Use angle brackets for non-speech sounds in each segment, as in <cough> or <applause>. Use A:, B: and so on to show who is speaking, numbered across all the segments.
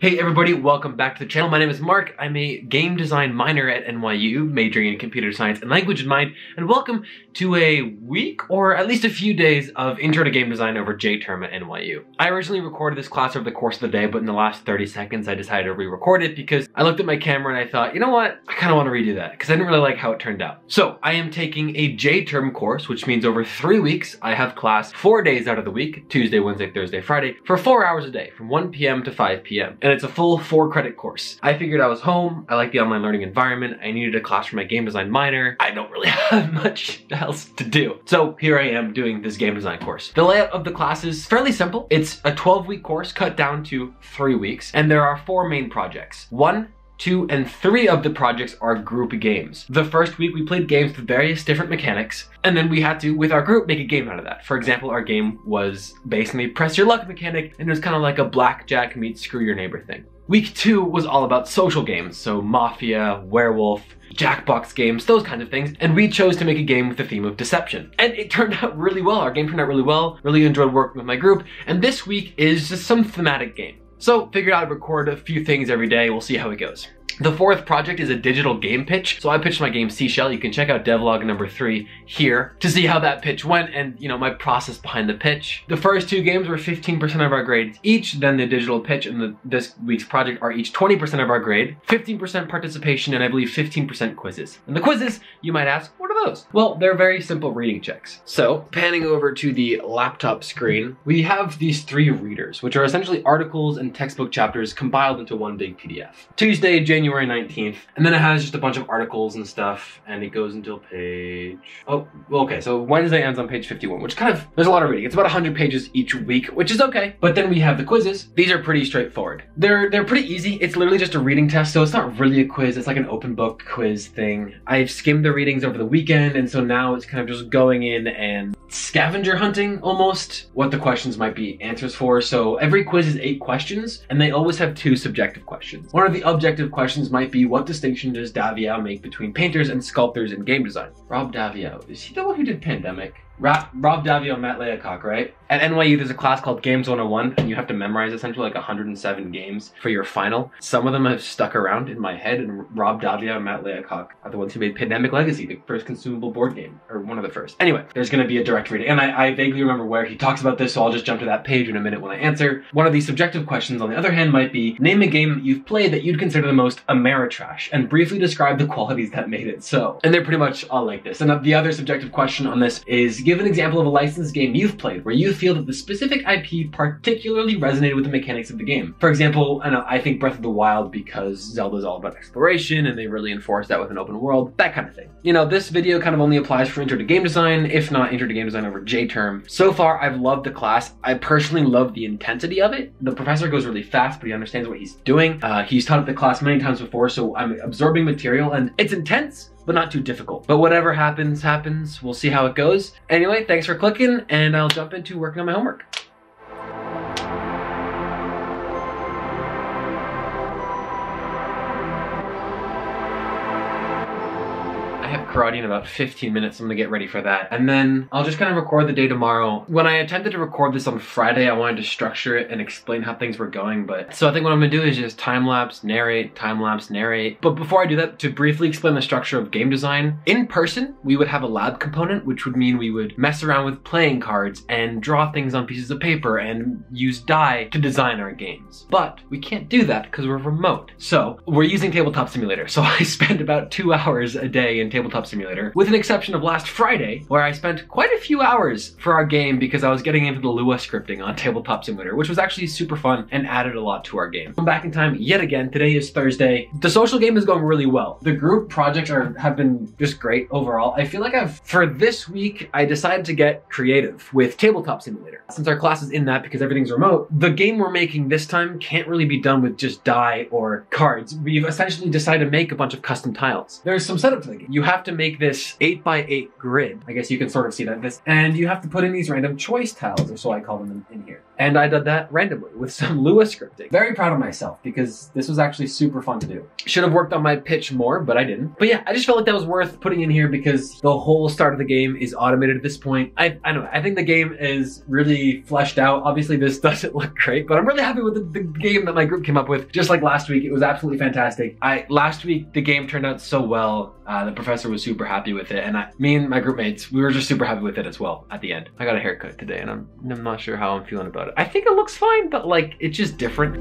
A: Hey everybody, welcome back to the channel. My name is Mark. I'm a game design minor at NYU, majoring in computer science and language in mind, and welcome to a week or at least a few days of intro to game design over J-term at NYU. I originally recorded this class over the course of the day, but in the last 30 seconds I decided to re-record it because I looked at my camera and I thought, you know what, I kind of want to redo that because I didn't really like how it turned out. So I am taking a J-term course, which means over three weeks I have class four days out of the week, Tuesday, Wednesday, Thursday, Friday, for four hours a day, from 1 p.m. to 5 p.m. And it's a full four credit course. I figured I was home, I like the online learning environment, I needed a class for my game design minor, I don't really <laughs> have much else to do. So here I am doing this game design course. The layout of the class is fairly simple. It's a 12 week course cut down to three weeks, and there are four main projects. One, two, and three of the projects are group games. The first week we played games with various different mechanics, and then we had to, with our group, make a game out of that. For example, our game was basically press your luck mechanic, and it was kind of like a blackjack meets screw your neighbor thing. Week two was all about social games, so Mafia, Werewolf, Jackbox games, those kinds of things, and we chose to make a game with the theme of deception. And it turned <laughs> out really well. Our game turned out really well, really enjoyed working with my group, and this week is just some thematic game. So figured I'd record a few things every day, we'll see how it goes. The fourth project is a digital game pitch. So I pitched my game Seashell. You can check out devlog number three here to see how that pitch went and you know my process behind the pitch. The first two games were 15% of our grades each. Then the digital pitch and the, this week's project are each 20% of our grade, 15% participation, and I believe 15% quizzes. And the quizzes, you might ask, what those? Well, they're very simple reading checks. So panning over to the laptop screen, we have these three readers, which are essentially articles and textbook chapters compiled into one big PDF. Tuesday, January January 19th. And then it has just a bunch of articles and stuff, and it goes until page... Oh, okay, so Wednesday ends on page 51, which kind of, there's a lot of reading. It's about 100 pages each week, which is okay. But then we have the quizzes. These are pretty straightforward. They're, they're pretty easy. It's literally just a reading test, so it's not really a quiz. It's like an open book quiz thing. I've skimmed the readings over the weekend, and so now it's kind of just going in and scavenger hunting almost what the questions might be answers for. So every quiz is eight questions, and they always have two subjective questions. One of the objective questions might be what distinction does Daviau make between painters and sculptors in game design? Rob Daviau, is he the one who did Pandemic? Rob, Rob Daviau, Matt Leacock, right? At NYU, there's a class called Games 101, and you have to memorize essentially like 107 games for your final. Some of them have stuck around in my head, and Rob Daviau and Matt Leacock are the ones who made Pandemic Legacy, the first consumable board game, or one of the first. Anyway, there's gonna be a direct reading, and I, I vaguely remember where he talks about this, so I'll just jump to that page in a minute when I answer. One of the subjective questions, on the other hand, might be name a game that you've played that you'd consider the most Ameritrash, and briefly describe the qualities that made it so. And they're pretty much all like this. And the other subjective question on this is give an example of a licensed game you've played where you feel that the specific IP particularly resonated with the mechanics of the game. For example, I, know, I think Breath of the Wild because Zelda's all about exploration and they really enforce that with an open world, that kind of thing. You know, this video kind of only applies for intro to game design, if not intro to game design over J-term. So far, I've loved the class. I personally love the intensity of it. The professor goes really fast, but he understands what he's doing. Uh, he's taught the class many times before, so I'm absorbing material and it's intense, but not too difficult. But whatever happens, happens. We'll see how it goes. Anyway, thanks for clicking, and I'll jump into working on my homework. Karate in about 15 minutes. I'm gonna get ready for that. And then I'll just kind of record the day tomorrow. When I attempted to record this on Friday, I wanted to structure it and explain how things were going. But so I think what I'm gonna do is just time lapse, narrate, time lapse, narrate. But before I do that, to briefly explain the structure of game design, in person, we would have a lab component, which would mean we would mess around with playing cards and draw things on pieces of paper and use die to design our games. But we can't do that because we're remote. So we're using Tabletop Simulator. So <laughs> I spend about two hours a day in Tabletop Simulator, with an exception of last Friday, where I spent quite a few hours for our game because I was getting into the Lua scripting on <laughs> Tabletop Simulator, which was actually super fun and added a lot to our game. I'm back in time yet again. Today is Thursday. The social game is going really well. The group projects are have been just great overall. I feel like I've, for this week, I decided to get creative with Tabletop Simulator. Since our class is in that because everything's remote, the game we're making this time can't really be done with just die or cards. We've essentially decided to make a bunch of custom tiles. There's some setup to the game. You have to to make this 8 by 8 grid. I guess you can sort of see that. This And you have to put in these random choice tiles, or so I call them in, in here. And I did that randomly with some <laughs> Lua scripting.
B: Very proud of myself because this was actually super fun to do.
A: Should have worked on my pitch more, but I didn't. But yeah, I just felt like that was worth putting in here because the whole start of the game is automated at this point. I, I don't know. I think the game is really fleshed out. Obviously, this <laughs> doesn't look great, but I'm really happy with the, the game that my group came up with. Just like last week, it was absolutely fantastic. I last week the game turned out so well. Uh, the professor was super happy with it, and I, me and my group mates, we were just super happy with it as well. At the end, I got a haircut today, and I'm I'm not sure how I'm feeling about it. I think it looks fine, but like it's just different.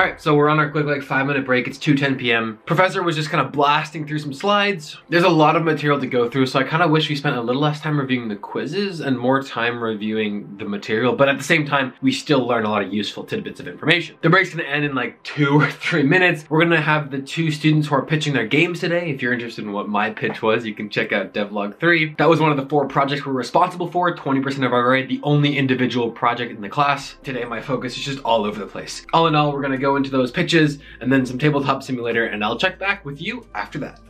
A: All right, so we're on our quick like five minute break. It's 2.10 p.m. Professor was just kind of blasting through some slides. There's a lot of material to go through, so I kind of wish we spent a little less time reviewing the quizzes and more time reviewing the material. But at the same time, we still learn a lot of useful tidbits of information. The break's gonna end in like two or three minutes. We're gonna have the two students who are pitching their games today. If you're interested in what my pitch was, you can check out devlog 3. That was one of the four projects we're responsible for, 20% of our grade, the only individual project in the class. Today, my focus is just all over the place. All in all, we're gonna go into those pitches and then some tabletop simulator and I'll check back with you after that.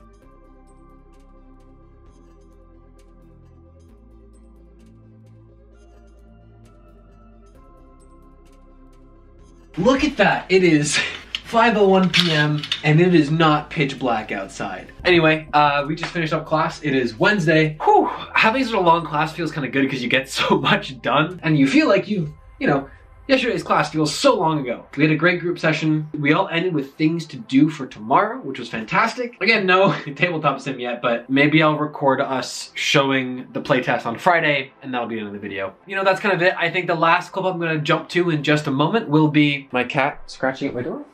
A: Look at that. It is <laughs> 5.01 p.m. and it is not pitch black outside. Anyway, uh, we just finished up class. It is Wednesday. Whew, having such a long class feels kind of good because you get <laughs> so much done and you feel like you've, you know, Yesterday's class feels so long ago. We had a great group session. We all ended with things to do for tomorrow, which was fantastic. Again, no <laughs> tabletop sim yet, but maybe I'll record us showing the playtest on Friday, and that'll be the end of the video. You know, that's kind of it. I think the last clip I'm gonna jump to in just a moment will be my cat scratching at my door.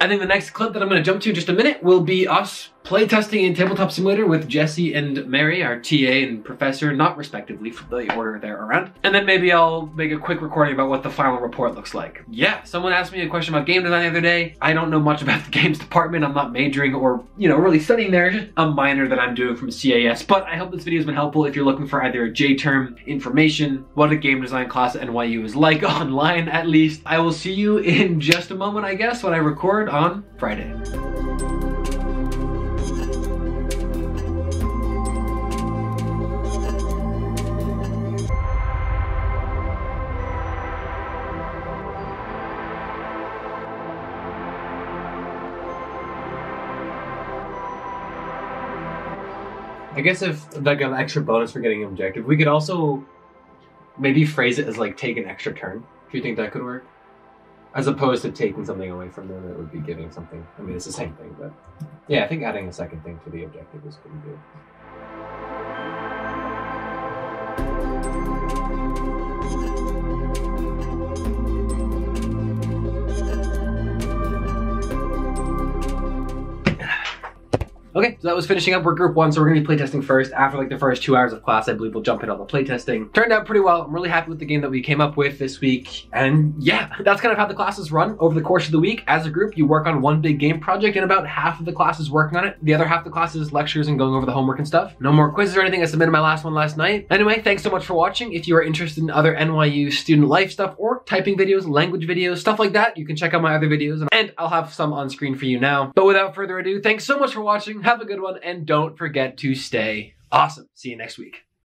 A: I think the next clip that I'm going to jump to in just a minute will be us playtesting in Tabletop Simulator with Jesse and Mary, our TA and professor, not respectively for the order they're around. And then maybe I'll make a quick recording about what the final report looks like. Yeah, someone asked me a question about game design the other day. I don't know much about the <laughs> games department. I'm not majoring or, you know, really studying there. Just a minor that I'm doing from CAS. But I hope this video has been helpful if you're looking for either a J-term information, what a game design class at NYU is like <laughs> online at least. I will see you in just a moment, I guess, when I record on Friday. I guess if like an extra bonus for getting an objective, we could also maybe phrase it as like take an extra turn. Do you think that could work? As opposed to taking something away from them, it would be giving something. I mean, it's the same thing, but yeah, I think adding a second thing to the objective is pretty good. Okay, so that was finishing up. We're group one, so we're gonna be playtesting first. After like the first two hours of class, I believe we'll jump into all the playtesting. Turned out pretty well. I'm really happy with the game that we came up with this week. And yeah, that's kind of how the classes run over the course of the week. As a group, you work on one big game project and about half of the class is working on it. The other half of the class is lectures and going over the homework and stuff. No more quizzes or anything. I submitted my last one last night. Anyway, thanks so much for watching. If you are interested in other NYU student life stuff or typing videos, language videos, stuff like that, you can check out my other videos and I'll have some on screen for you now. But without further ado, thanks so much for watching. Have a good one and don't forget to stay awesome. See you next week.